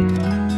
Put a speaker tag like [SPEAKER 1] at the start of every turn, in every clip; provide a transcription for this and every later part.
[SPEAKER 1] Música tá.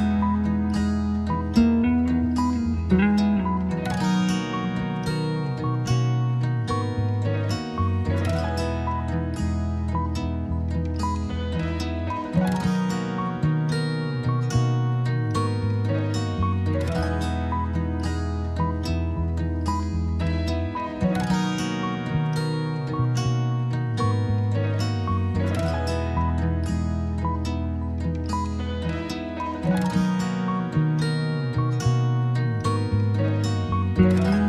[SPEAKER 1] Thank you.